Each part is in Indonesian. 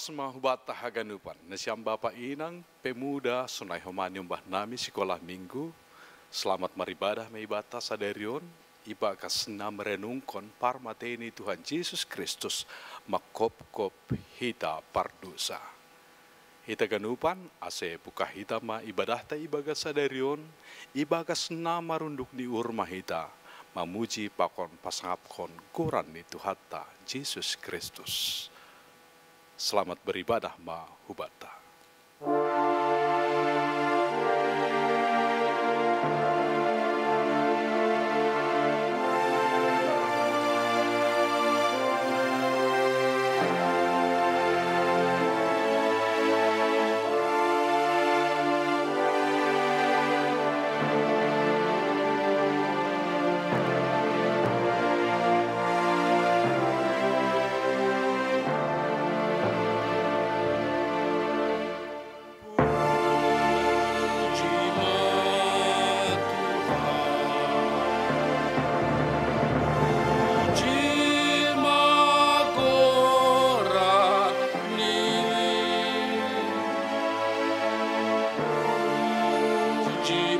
Horas mahubata haganupan, nasiam Bapak Inang, pemuda, sunai homani umbah nami sekolah minggu, selamat maribadah meibata sadarion, iba kasna merenungkon parmateni Tuhan Yesus Kristus, makop-kop hita pardusa. Hita ganupan, ase buka hita ma ibadah ta ibaga sadarion, ibagas nama runduk di urma hita, mamuji pakon pasangapkon kuran ni Tuhata Yesus Kristus. Selamat beribadah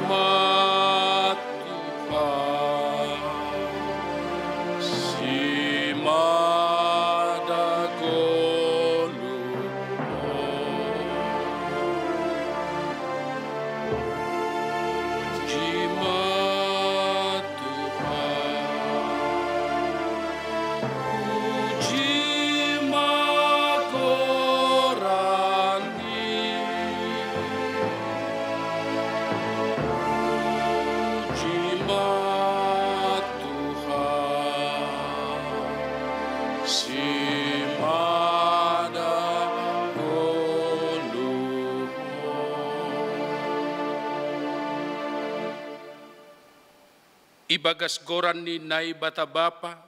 ma hubata. Ibagas goran ni nai bata bapa,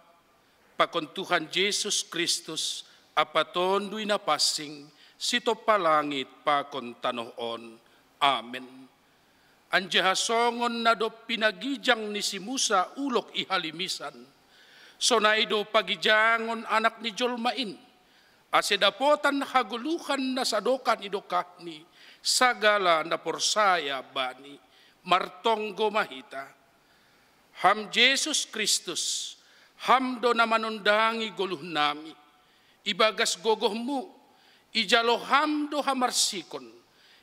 pakon Tuhan Yesus Kristus, apaton na pasing, sito palangit pakon tanoon. Amen. Anjahasongon na do pinagijang ni si Musa ulok ihalimisan. So na ido pagijangon anak ni Jolmain. Asedapotan haguluhan na sadokan ido kahni. Sagala na porsaya bani. Martonggo mahita Ham Jesus Kristus, ham do na manundangi guluh nami, ibagas gogohmu, ijalo ham do hamarsikon,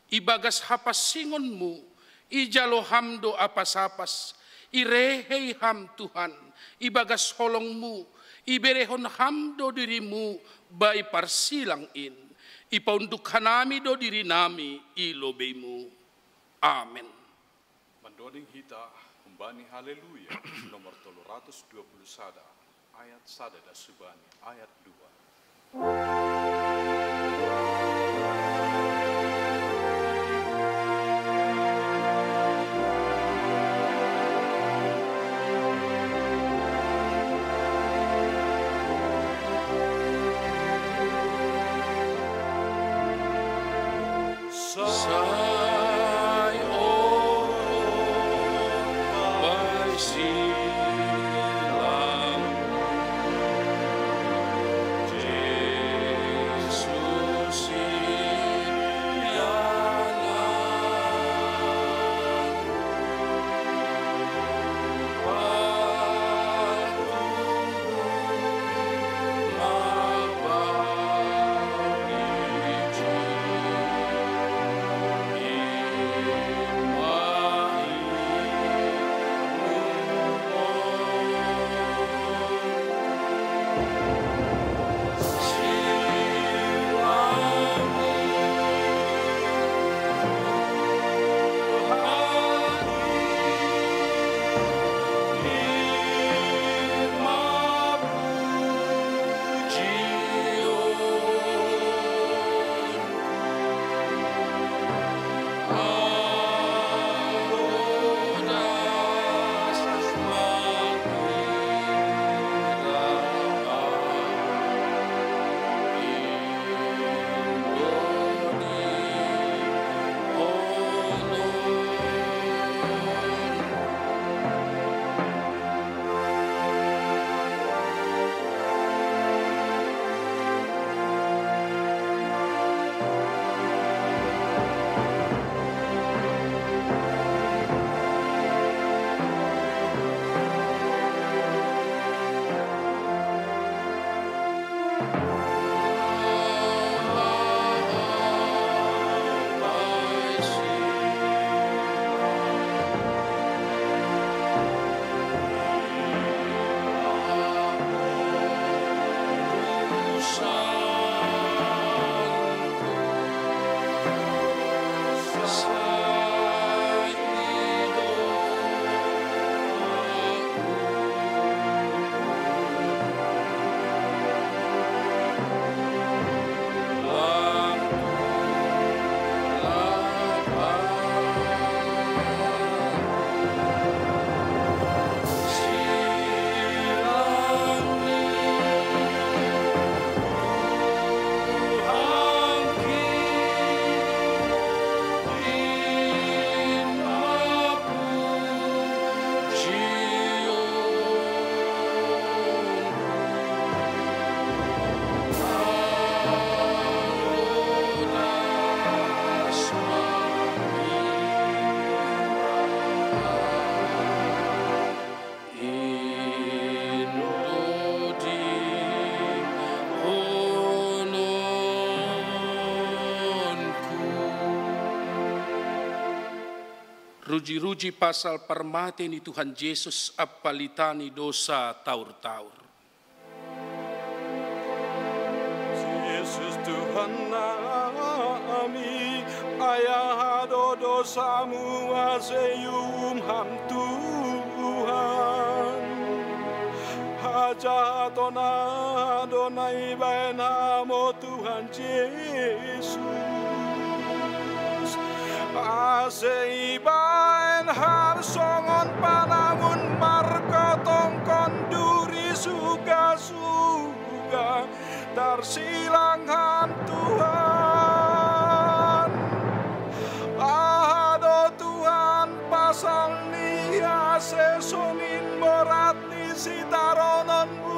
ibagas hapasingon mu, ijalo ham do apas-apas, irehei ham Tuhan, ibagas holongmu, iberehon ham do dirimu, bai parsilang in, ipaunduk hanami do diri nami, ilobemu. Amen. Mandoding hita Subani Haleluya nomor 320 sada ayat sada dan Subani ayat 2. Ruji-ruji pasal permati ni Tuhan Yesus apalitani dosa taur-taur. Yesus Tuhan nami ayah do dosamu aseyum ham Tuhan Haja tona donai bain hamo Tuhan Yesus Aseibain har songon panangun markotong konduri suga-suga Tersilangan Tuhan. Ado Tuhan pasang nia sesonin morat ni sitarononmu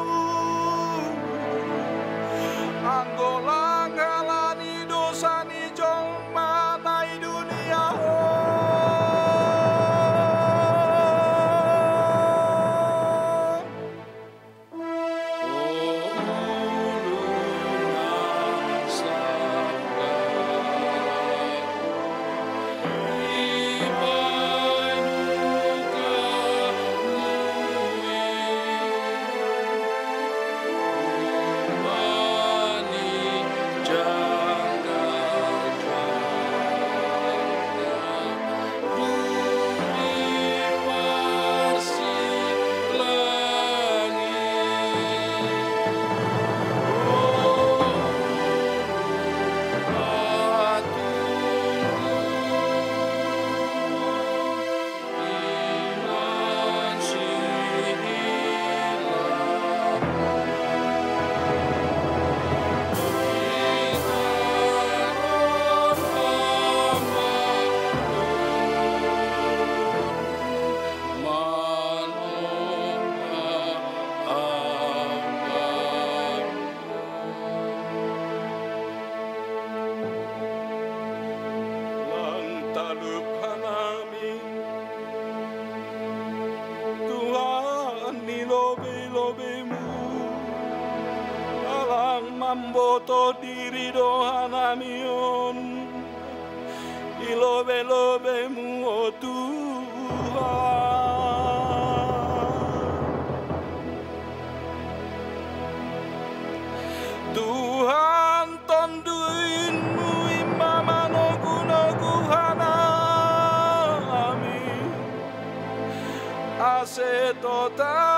Ase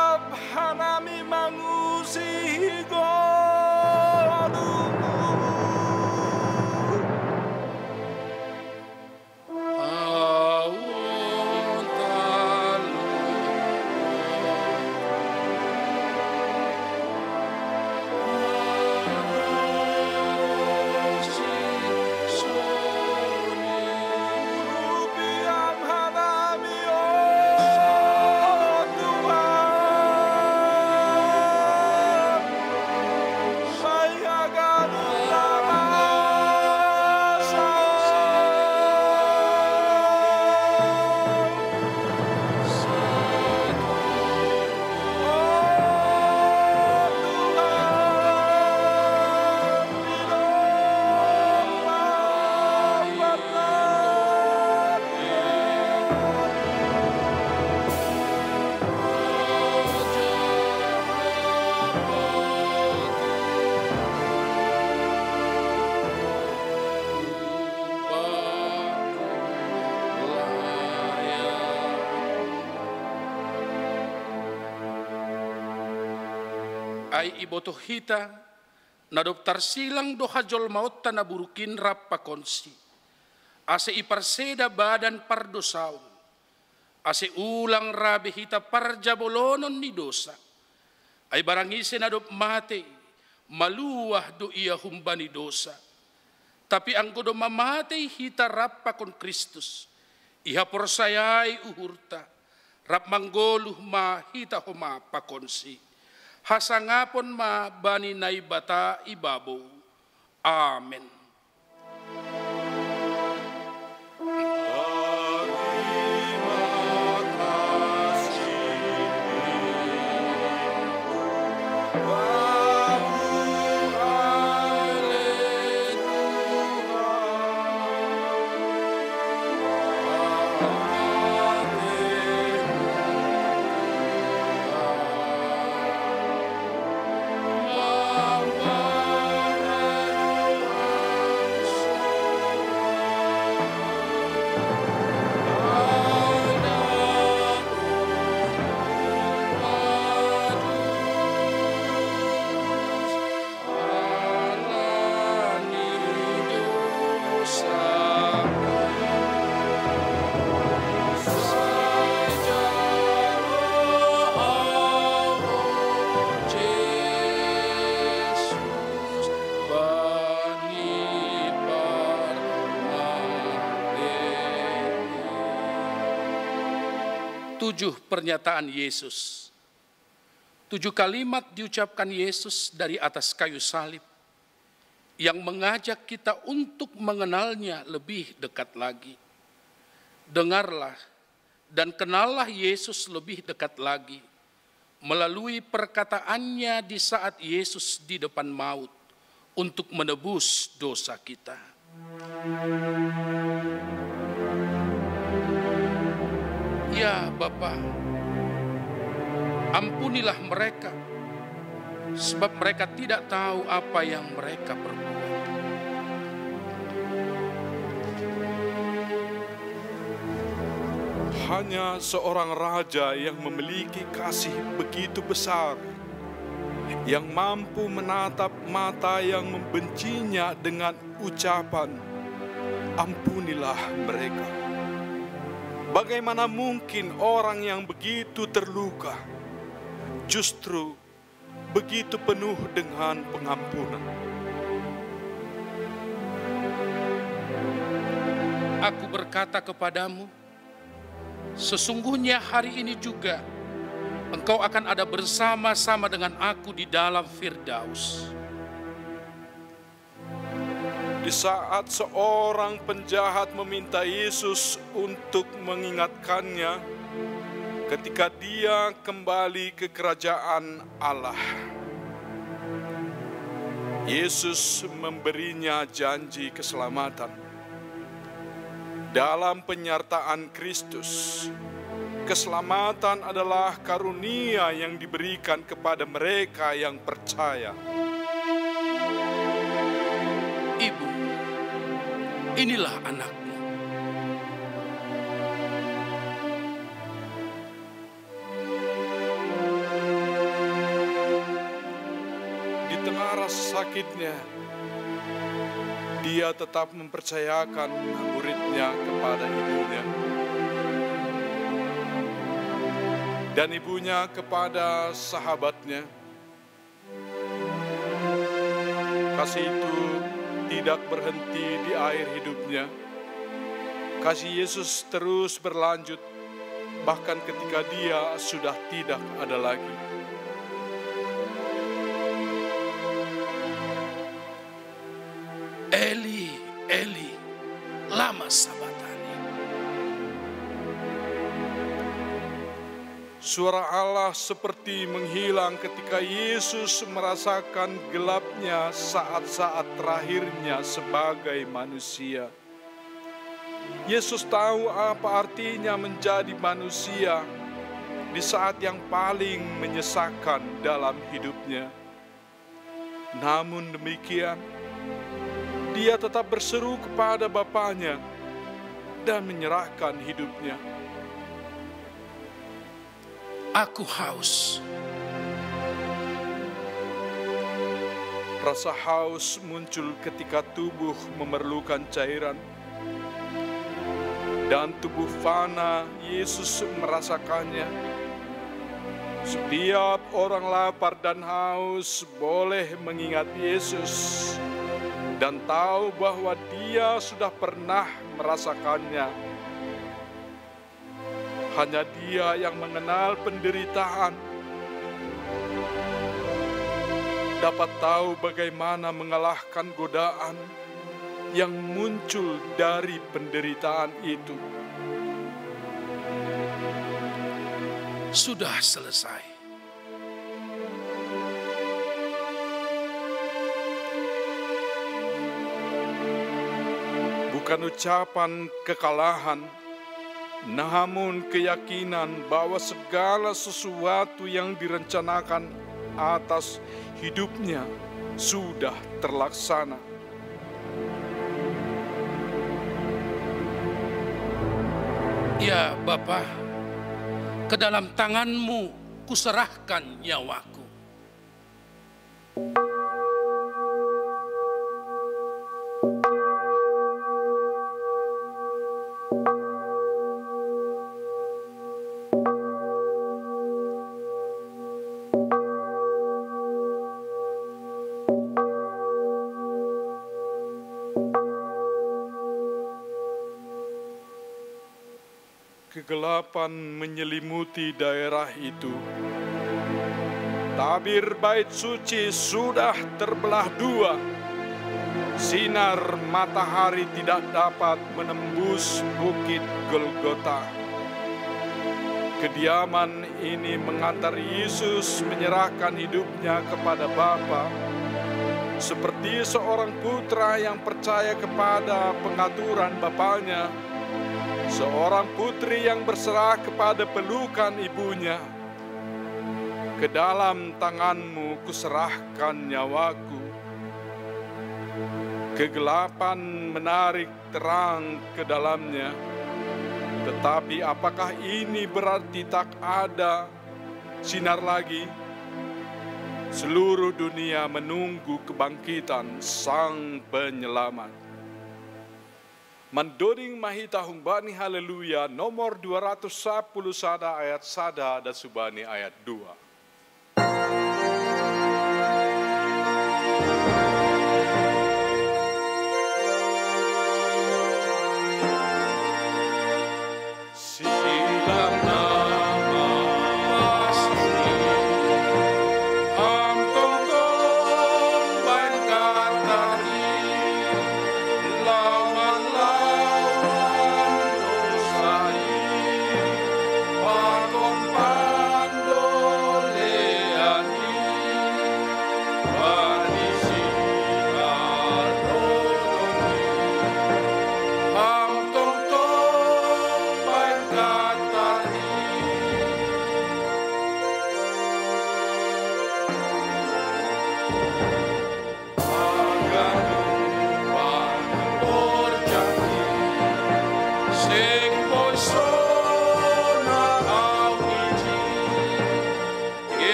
ay iboto hita na doptar silang do hajol maut na burukin rapa konsi. Ase iparseda badan pardosaon. Ase ulang rabi hita parjabolonon ni dosa. Ay barangise na dop mate, maluwah do iya humbani dosa. Tapi ang do mamate hita rapa kon Kristus. Iha porsayay uhurta. Rap manggoluh ma hita huma pakonsi hasangapon ma bani nay bata ibabaw. Amen. Tujuh pernyataan Yesus. Tujuh kalimat diucapkan Yesus dari atas kayu salib yang mengajak kita untuk mengenalnya lebih dekat lagi. Dengarlah dan kenallah Yesus lebih dekat lagi melalui perkataannya di saat Yesus di depan maut untuk menebus dosa kita. Ya Bapa, ampunilah mereka, sebab mereka tidak tahu apa yang mereka perbuat. Hanya seorang raja yang memiliki kasih begitu besar, yang mampu menatap mata yang membencinya dengan ucapan, "Ampunilah mereka." Bagaimana mungkin orang yang begitu terluka justru begitu penuh dengan pengampunan? Aku berkata kepadamu, sesungguhnya hari ini juga engkau akan ada bersama-sama dengan aku di dalam Firdaus. Di saat seorang penjahat meminta Yesus untuk mengingatkannya ketika dia kembali ke kerajaan Allah. Yesus memberinya janji keselamatan. Dalam penyertaan Kristus, keselamatan adalah karunia yang diberikan kepada mereka yang percaya. Inilah anakmu. Di tengah rasa sakitnya, dia tetap mempercayakan muridnya kepada ibunya. Dan ibunya kepada sahabatnya. Kasih itu tidak berhenti di air hidupnya. Kasih Yesus terus berlanjut, bahkan ketika dia sudah tidak ada lagi. Suara Allah seperti menghilang ketika Yesus merasakan gelapnya saat-saat terakhirnya sebagai manusia. Yesus tahu apa artinya menjadi manusia di saat yang paling menyesakan dalam hidupnya. Namun demikian, dia tetap berseru kepada Bapaknya dan menyerahkan hidupnya. Aku haus. Rasa haus muncul ketika tubuh memerlukan cairan. Dan tubuh fana Yesus merasakannya. Setiap orang lapar dan haus boleh mengingat Yesus dan tahu bahwa dia sudah pernah merasakannya. Hanya dia yang mengenal penderitaan dapat tahu bagaimana mengalahkan godaan yang muncul dari penderitaan itu. Sudah selesai. Bukan ucapan kekalahan, namun keyakinan bahwa segala sesuatu yang direncanakan atas hidupnya sudah terlaksana. Ya Bapa, ke dalam tanganmu kuserahkan nyawaku. Kegelapan menyelimuti daerah itu. Tabir bait suci sudah terbelah dua. Sinar matahari tidak dapat menembus bukit Golgota. Kediaman ini mengantar Yesus menyerahkan hidupnya kepada Bapa seperti seorang putra yang percaya kepada pengaturan bapaknya, seorang putri yang berserah kepada pelukan ibunya. Ke dalam tanganmu kuserahkan nyawaku. Kegelapan menarik terang ke dalamnya. Tetapi apakah ini berarti tak ada sinar lagi? Seluruh dunia menunggu kebangkitan Sang Penyelamat. Mandoding Mahita Hungbani Haleluya nomor 210 sada ayat sada dan subani ayat 2.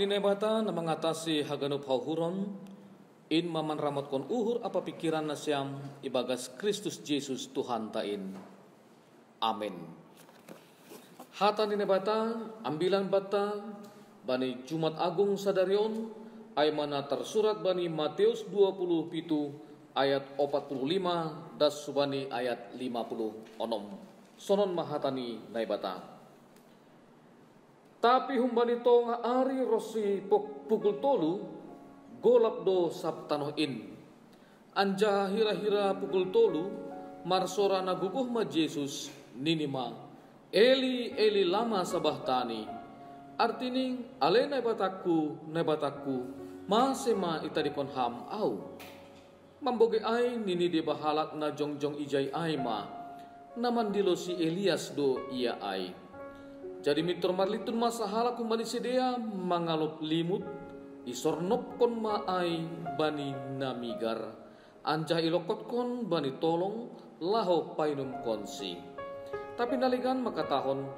Damai ni nebata na mengatasi haganup hauhuron, in maman ramot kon uhur apa pikiran na siyam ibagas Kristus Jesus Tuhan tain. Amin. Hata ni nebata, ambilan bata, bani Jumat Agung sadarion, ay mana tersurat bani Matius 20 pitu ayat 45 das subani ayat 50 onom. Sonon mahatani naibata. Tapi humbani to nga ari rosi pukul tolu golap do sabtano in. Anja hira-hira pukul tolu marsora naguguh ma Jesus ninima Eli Eli lama sabahtani. Artining ale na bataku na bataku masema itadikon ham au. Mamboge ay nini de bahalak na jongjong ijay ay ma naman dilo si Elias do iya ay. Jadi mitro marlitun masahala kumbani sedea mangalop limut isornop kon maay bani namigar anja ilokot kon bani tolong laho painum konsi. Tapi naligan makatahon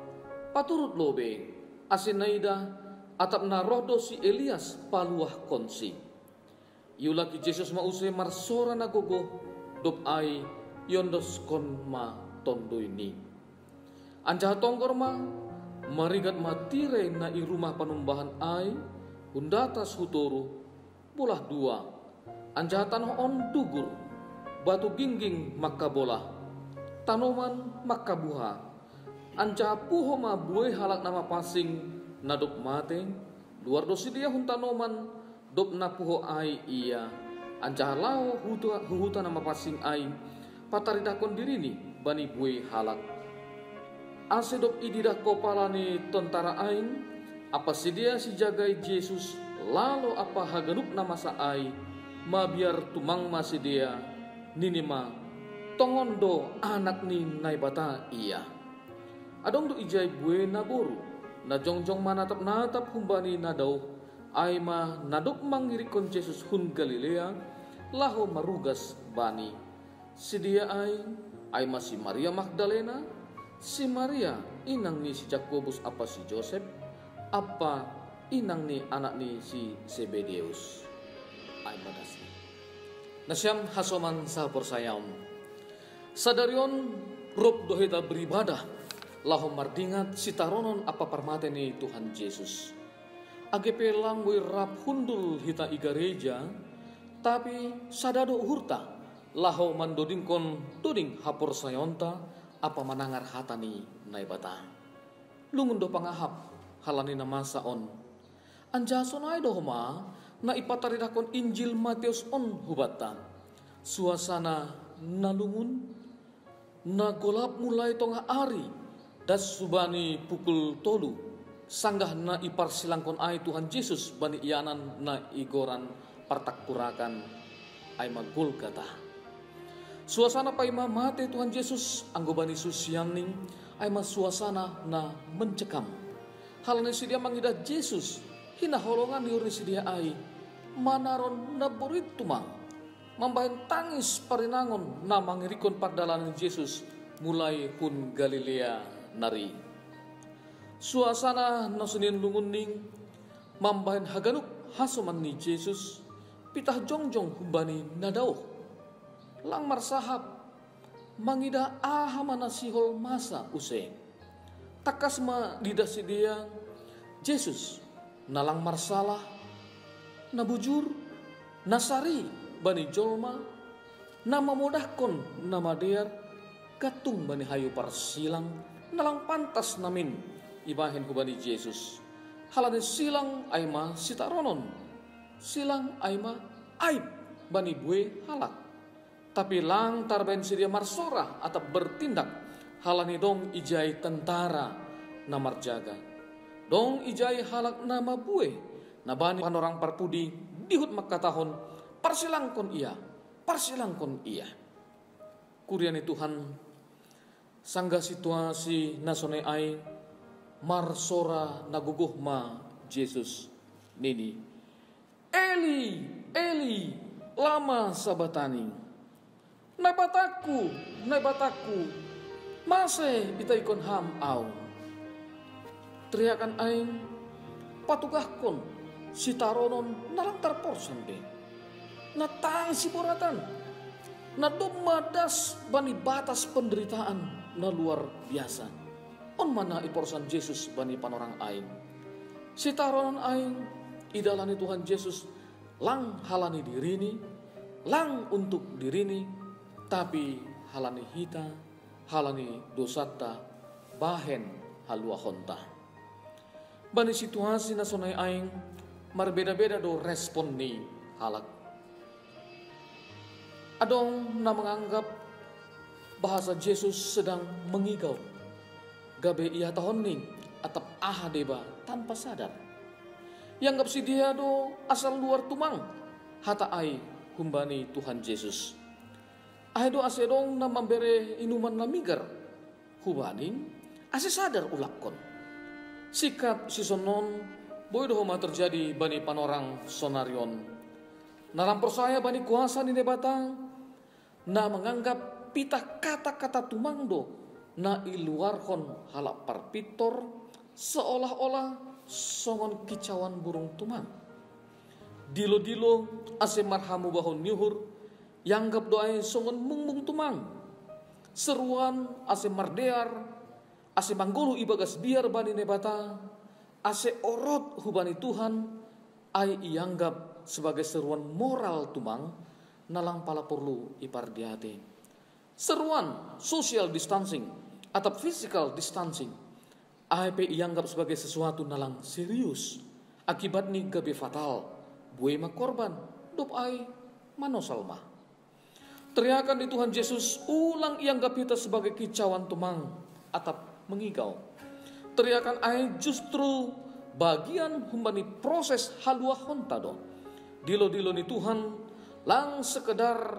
paturut lobe asin naida atap na rohdo si Elias paluah konsi. Yulaki Jesus mause marsora nagogo dop ay yondos kon ma tondo ini. Anja tonggor ma marigat matire na i rumah panumbahan ay hundatas hutoro bulah dua. Anjatan on dugur batu gingging makabola tanoman makabuha. Anja puho ma buai halak nama pasing nadok mate luar dosi dia hun tanoman dop na puho ay iya anja lao huta huta nama pasing ay pataridakon diri ni bani buai halak asedop ididah kopalani tentara aing apa sedia si jagai Jesus lalu apa haganup nama saai ma biar tumang masih dia. Ninima tongondo anak ni naibata iya adong do ijay bue naboru na jongjong manatap natap humbani nadaw ay ma nadok mangirikon Jesus hun Galilea laho marugas bani. Si dia ay ay ma si Maria Magdalena si Maria inang ni si Jakobus apa si Joseph apa inang ni anak ni si Zebedeus ay madasni. Nasyam hasoman sa porsayam. Sadarion rob dohita beribadah lahom mardingat sitaronon apa parmate ni Tuhan Yesus. Agepe langwe rap hundul hita igareja tapi sadado hurta laho mandodingkon doding hapor sayonta apa manangar hatani naibata. Lungun do pangahap halani na on. Anja sonai dohma na ipataridakon Injil Matius on hubata. Suasana nalungun na golap mulai tonga ari das subani pukul tolu sanggah na ipar silangkon ai Tuhan Yesus bani ianan na igoran partakurakan ay magul kata. Suasana pa mate Tuhan Yesus anggobani ay mas suasana na mencekam. Halane sidia mangida Jesus hina holongan yuri sidia ai manaron na burit tumang. Mambahin tangis parinangon na mangirikon pagdalan Jesus mulai pun Galilea nari. Suasana nasunin lunguning mambahin haganuk hasuman ni Jesus pitah jongjong humbani nadau lang marsahap mangida ahamana sihol masa useng. Takasma didasi dia Jesus nalang marsalah nabujur nasari bani jolma nama modahkon nama dear katung bani hayu parsilang nalang pantas namin ibahin ku bani Jesus. Halane silang aima sitaronon silang aima aib bani bue halak tapi lang tarben sidia marsora atau bertindak halani dong ijai tentara namar jaga. Dong ijai halak nama bue. Nabani panorang parpudi dihut makatahon parsilangkon ia. Parsilangkon ia. Kuriani Tuhan sangga situasi nasone ai marsora naguguh ma Jesus nini. Eli, Eli, lama sabatani. Nabataku, nabataku, Mase kita ikon ham au. Teriakan aing patugahkon si taronon nalang tarporsan be. Natang si boratan. Na madas bani batas penderitaan na luar biasa. On mana iporsan Yesus bani panorang aing. Si taronon aing idalani Tuhan Yesus lang halani dirini, lang untuk dirini, tapi halani hita halani dosata bahen halua honta. Bani situasi na sonai aing marbeda-beda do respon ni halak. Adong na menganggap bahasa Yesus sedang mengigau. Gabe ia tahun ning atap aha deba tanpa sadar. Yang si dia do asal luar tumang hata ai humbani Tuhan Yesus. Ahedo asedong na membere inuman na migar. Hubanin, ase sadar ulakon. Sikap si sonon, boy doho terjadi bani panorang sonarion. Naram saya bani kuasa ni nebatang, na menganggap pitah kata-kata tumangdo na iluarkon halak parpitor seolah-olah songon kicauan burung tumang. Dilo-dilo ase marhamu bahon nyuhur Yanggap doai songon mung tumang. Seruan ase mardear, ase manggulu ibagas biar bani nebata, ase orot hubani Tuhan, ai ianggap sebagai seruan moral tumang, nalang pala perlu ipardiate. Seruan social distancing atau physical distancing, AIP ianggap sebagai sesuatu nalang serius. Akibat ni gabe fatal, buema korban, dop ai manosalma. Teriakan di Tuhan Yesus, ulang yang kita sebagai kicauan tumang atap mengigau. Teriakan air justru bagian humbani proses halua hontado. Dilo-dilo ni Tuhan lang sekedar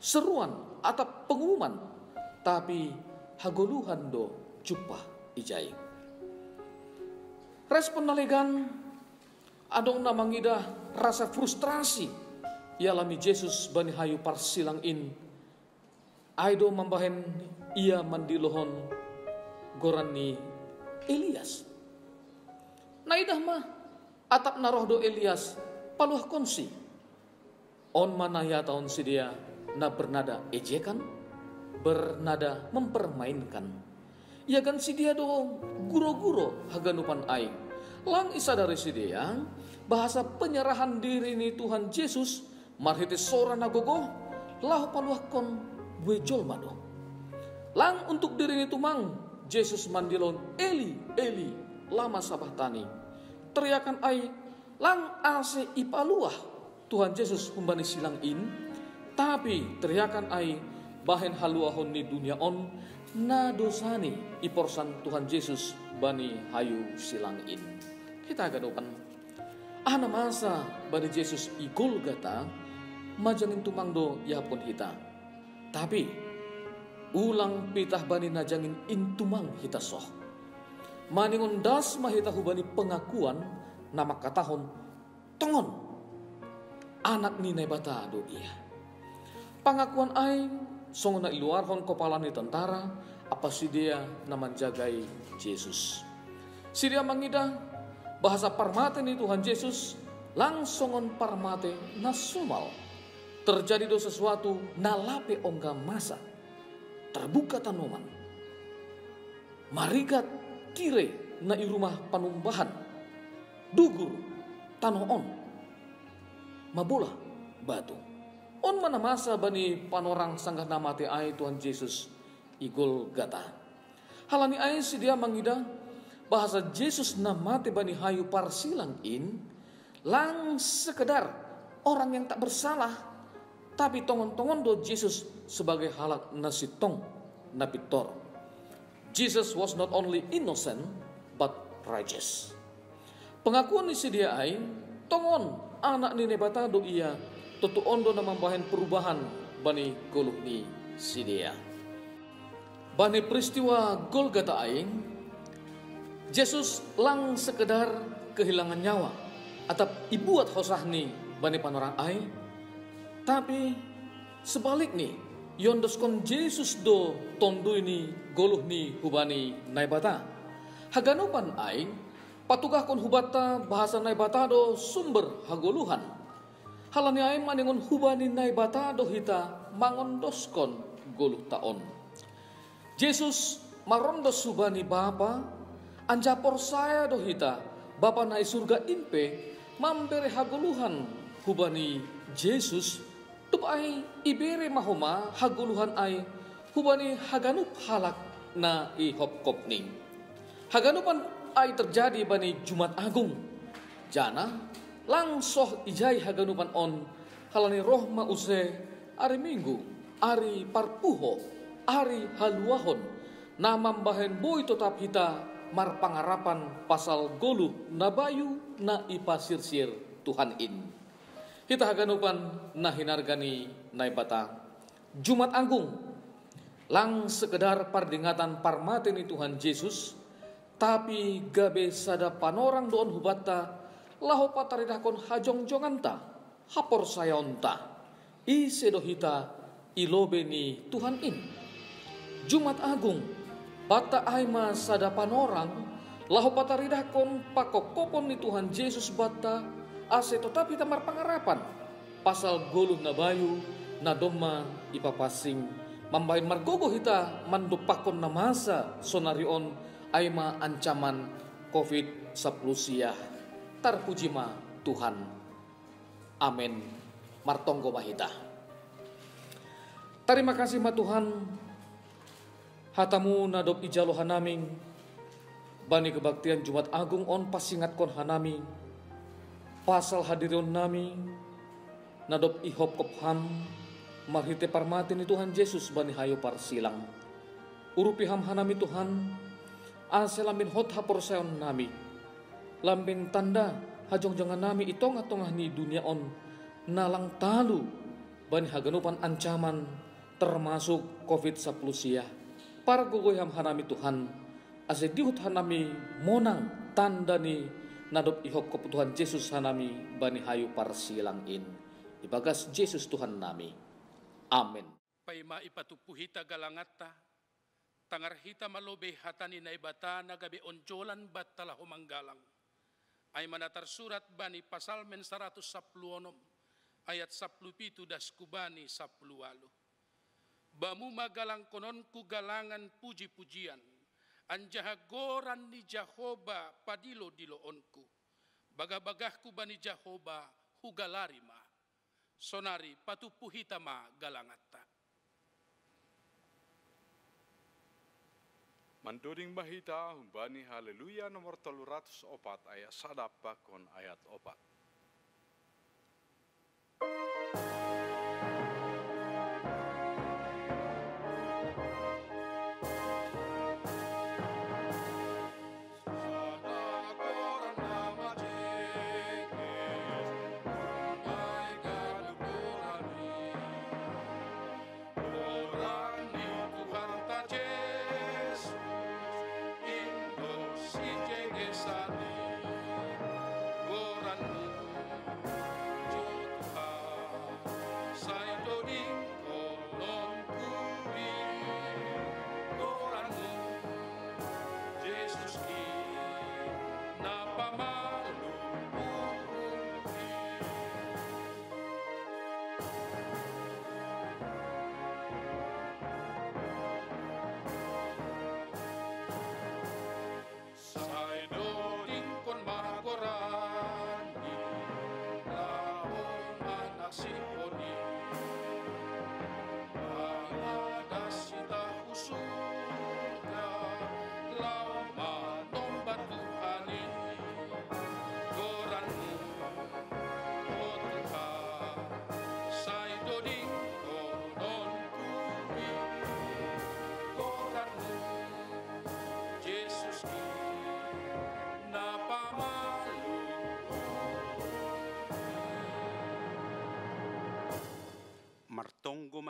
seruan atau pengumuman. Tapi hagoluhan do cupa ijai. Respon nalegan adong namangida rasa frustrasi Ialami Yesus bani hayu parsilang in. Aido mambahen ia mandilohon gorani Elias. Naidah mah atap naroh do Elias paluh konsi. On manaya tahun sidia na bernada ejekan, bernada mempermainkan. Ia kan sidia do guro-guro haganupan aing. Lang isa dari sidia bahasa penyerahan diri ni Tuhan Yesus marhiti sora nagogo lahu paluakon gue jolma do. Lang untuk diri ni tumang Yesus mandilon Eli Eli lama sabah tani. Teriakan ai lang ase ipaluah Tuhan Yesus humbani silang in, tapi teriakan ai bahen haluahon ni dunia on na dosani iporsan Tuhan Yesus bani hayu silang in. Kita gadokan ana masa bani Yesus ikul gata majangin tumangdo ya pun hita. Tapi ulang pitah bani najangin intumang hita soh. Maningon das mahita hubani pengakuan nama katahon tongon anak ni nebata do iya. Pangakuan aing song na iluarhon kepala ni tentara apa si dia na menjagai Yesus. Si dia mengida bahasa parmate ni Tuhan Yesus langsungon parmate nasumal. Terjadi do sesuatu nalape ongga masa. Terbuka tanaman. Marigat kire na irumah panumbahan. Dugur tanoon mabola batu. On mana masa bani panorang sanggah nama te ai Tuhan Yesus igol gata. Halani ai si dia mangida bahasa Yesus nama te bani hayu parsilang in lang sekedar orang yang tak bersalah tapi tongon-tongon do Yesus sebagai halak nasi tong napitor. Jesus was not only innocent but righteous. Pengakuan ni si dia ai tongon anak ni nebata do ia tutu ondo na mambahan perubahan bani goluk ni sidia. Bani peristiwa Golgata aing, Yesus lang sekedar kehilangan nyawa atau ibuat hosah ni bani panorang aing, tapi sebalik ni yondos kon Yesus do tondo ini goluh ni hubani naibata. Haganupan aing Patugah kon hubata bahasa nai batado sumber hagoluhan. Halani ay maningon hubani nai batado hita mangondoskon goluh taon. Jesus marondos subani bapa anjapor saya do hita bapa nai surga impe mambere hagoluhan hubani Jesus tup ay ibere mahoma hagoluhan ay hubani haganup halak na ihop kopning. Haganupan ai terjadi bani Jumat Agung. Jana langsung ijai haganupan on halani roh ma use hari Minggu, hari parpuho, hari haluahon. Nama bahen boy tetap kita mar pangarapan pasal golu nabayu na ipasir-sir Tuhan in. Kita haganupan na hinargani naibata. Jumat Agung lang sekedar pardingatan parmateni Tuhan Yesus tapi gabe sada panorang doon hubata, laho pataridakon hajong jonganta, hapor sayonta, isedohita ilobe ni Tuhan in. Jumat Agung, bata aima sada panorang, laho pataridakon pakokopon ni Tuhan Yesus bata, ase tetapi tamar pangarapan, pasal goluh na bayu, na doma ipapasing, mambahin margogo hita mandupakon na masa sonarion aima ancaman COVID 19 terpuji ma Tuhan. Amin. Martonggo mahita. Terima kasih ma Tuhan. Hatamu nadop ijalo hanaming. Bani kebaktian Jumat Agung on pasingat kon hanami. Pasal hadiron nami. Nadop ihop kopham. Marhite parmatin Tuhan Yesus bani hayo parsilang. Urupi ham hanami Tuhan ase lambin hot hapor sayon nami. Lambin tanda hajong jangan nami itong atong ni dunia on nalang talu bani haganupan ancaman termasuk COVID-19 sia. Para gugoyam hanami Tuhan ase dihut hanami monang tanda ni nadop ihok keputuhan Yesus hanami bani hayu parsilang in. Ibagas Yesus Tuhan nami. Amin. Paima ipatupuhita galangata tangar hita malobe hatani na ibata na gabi onjolan batala humanggalang. Ay manatar surat bani pasal men 110 ayat 17 das kubani 10 Bamu magalang konon ku galangan puji-pujian anjahagoran ni Jahoba padilo diloonku bagah-bagahku bani Jahoba hugalarima sonari patupuhitama galangatta Manduring bahita humbani haleluya nomor telu ratus opat ayat sadap bakon ayat opat.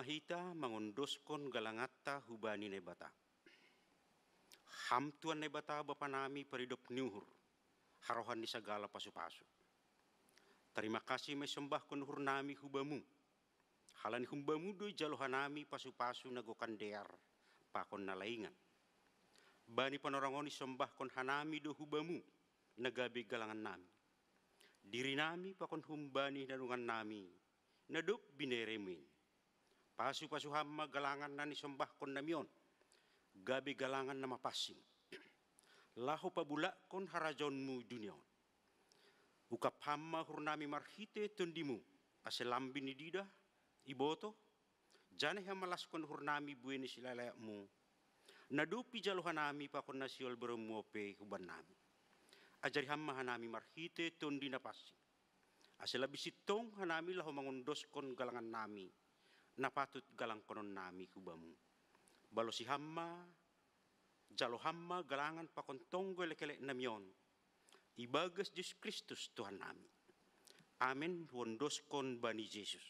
Mahita mangondoskon galangata hubani nebata. Hamtuan nebata bapa nami peridop niuhur. Harohan di segala pasu-pasu. Terima kasih mesembah nuhur nami hubamu. Halan humbamu do jalohan nami pasu-pasu nagokan dear pakon nalaingan. Bani panorangoni sembah kon hanami do hubamu nagabi galangan nami. Diri nami pakon humbani nanungan nami nadop bineremin Pasu-pasu hamma galangan nani sembah kon namion. Gabi galangan nama pasing. Lahu pabula kon harajonmu dunion. Ukap hamma hurnami marhite tundimu. Aselambi ni dida, iboto. Jane hamalas kon hurnami bueni silalayakmu. Nadupi jaluhan nami pa kon nasiol beremuope huban nami. Ajari hamma hanami marhite tundi na pasing. Aselabi sitong hanami lahu mangundos kon galangan nami napatut galang konon nami kubamu. Balo si hamma, jalo hamma galangan pakontong leke namion. Ibagas Yesus Kristus Tuhan nami. Amin, wondos kon bani Yesus.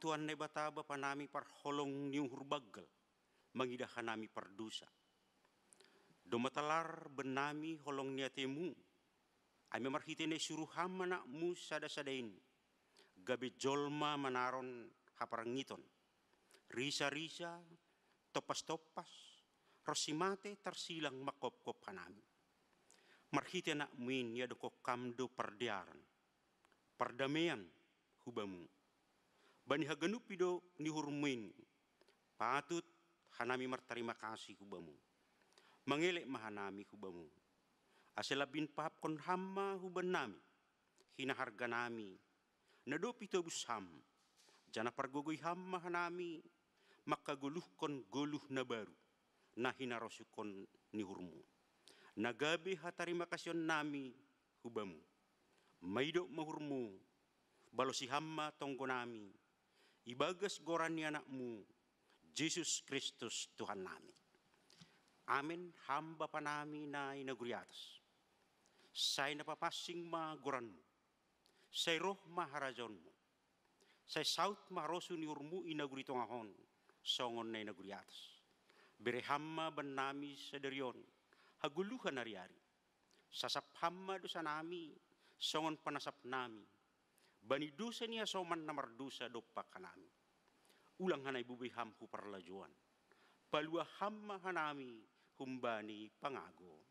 Tuan ne bataba panami par holong niu hurbagal mangidah nami pardusa. Domatalar benami holong niatemu. Ay memarhitene suruh hamana mu sada sadain. Gabe jolma manaron haparangiton. Risa-risa, topas-topas, rosimate tersilang makop-kop. Marhite nak min ya doko kamdo perdiaran. Perdamaian hubamu bani haganu pido ni hurmuin patut hanami martarima kasih hubamu mengelek mahanami hubamu asela bin pahap kon hamma huban nami. Hina harga nami. Nado pito busham jana pargogoy hamma hanami makaguluhkon guluh na baru na hinarosukon ni hurmu nagabi hatari makasyon nami hubamu. Maido mahurmu. Balosi hamma tonggo nami ibagas goran ni anakmu Jesus Kristus Tuhan nami Amin hamba pa nami na inaguriatas. Say napapasing maguran mo. Say roh maharajon mo. Say saut marosu ni urmu inagurito ngahon. Songon na inaguriatas. Berehama ban nami sa deryon. Haguluhan nariari. Sasaphamma do sa nami. Songon panasap nami. Banidusa niya soman na mardusa do pa kanami. Ulang hanay bubiham hu parlajuan. Palua hamma hanami humbani pangago.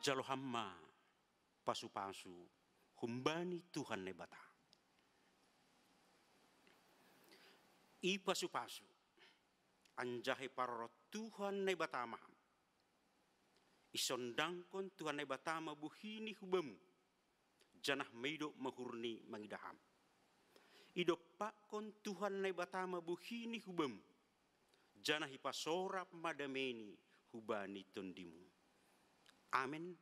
Jalohamma pasu-pasu humbani Tuhan ne bata. I pasu-pasu anjahe parorot Tuhan ne bata maham. Isondangkon Tuhan ne bata buhini hubamu. Janah meido mahurni mangidaham. Idopakon Tuhan ne bata buhini hubamu. Janah ipasorap madameni hubani tondimu. Amin.